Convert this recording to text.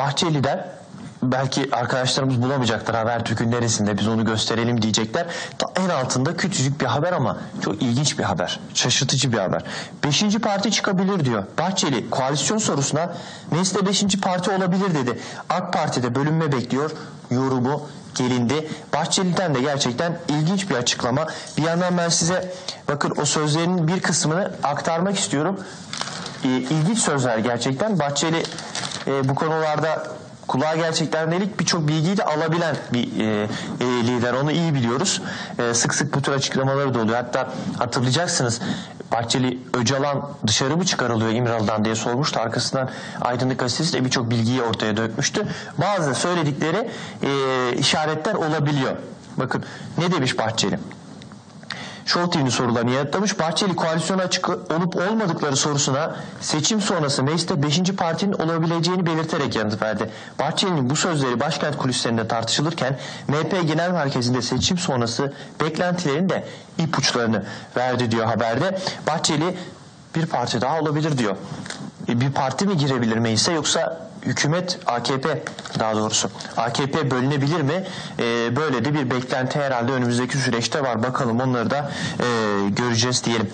Bahçeli'den belki arkadaşlarımız bulamayacaktır Habertürk'ün neresinde biz onu gösterelim diyecekler. Ta en altında küçücük bir haber ama çok ilginç bir haber. Şaşırtıcı bir haber. Beşinci parti çıkabilir diyor. Bahçeli koalisyon sorusuna mecliste beşinci parti olabilir dedi. AK Parti'de bölünme bekliyor. Yorumu gelindi. Bahçeli'den de gerçekten ilginç bir açıklama. Bir yandan ben size bakın o sözlerinin bir kısmını aktarmak istiyorum. Ee, ilginç sözler gerçekten. Bahçeli e, bu konularda kulağa gerçekten delik birçok bilgiyi de alabilen bir e, e, lider. Onu iyi biliyoruz. E, sık sık bu tür açıklamaları da oluyor. Hatta hatırlayacaksınız Bahçeli Öcalan dışarı mı çıkarılıyor İmralı'dan diye sormuştu. Arkasından Aydınlık Gazetesi de birçok bilgiyi ortaya dökmüştü. Bazı söyledikleri e, işaretler olabiliyor. Bakın ne demiş Bahçeli? TV'nin sorularını yanıtlamış. Bahçeli koalisyona açık olup olmadıkları sorusuna seçim sonrası mecliste 5. partinin olabileceğini belirterek yanıt verdi. Bahçeli'nin bu sözleri başkent kulislerinde tartışılırken MHP Genel Merkezi'nde seçim sonrası beklentilerin de ipuçlarını verdi diyor haberde. Bahçeli bir parti daha olabilir diyor. Bir parti mi girebilir meclise yoksa hükümet AKP daha doğrusu AKP bölünebilir mi? E, böyle de bir beklenti herhalde önümüzdeki süreçte var. Bakalım onları da e, göreceğiz diyelim.